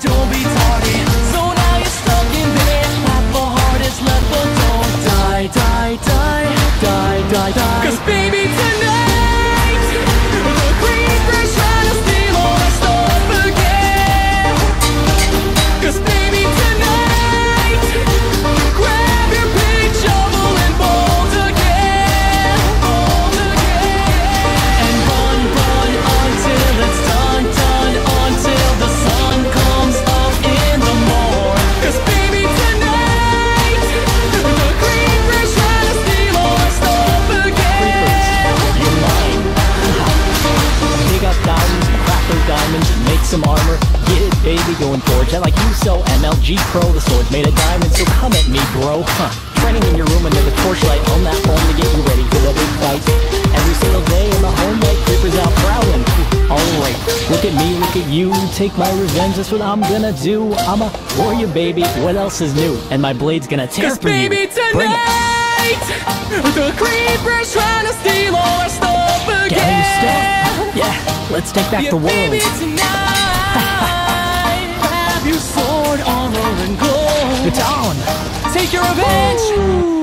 don't be tardy. Baby, going forge. I like you so MLG Pro. The sword's made of diamonds, so come at me, bro. Huh. Training in your room under the torchlight on that phone to get you ready for the big fight. Every single day in the home light, creepers out prowling. Alright, look at me, look at you. Take my revenge, that's what I'm gonna do. I'm a warrior, baby. What else is new? And my blade's gonna tear Cause for you. baby Bring it. tonight, the creeper's trying to steal all our stuff again. Get your stuff. Yeah, let's take back Yeah, the world. baby tonight, Take your revenge. Oh.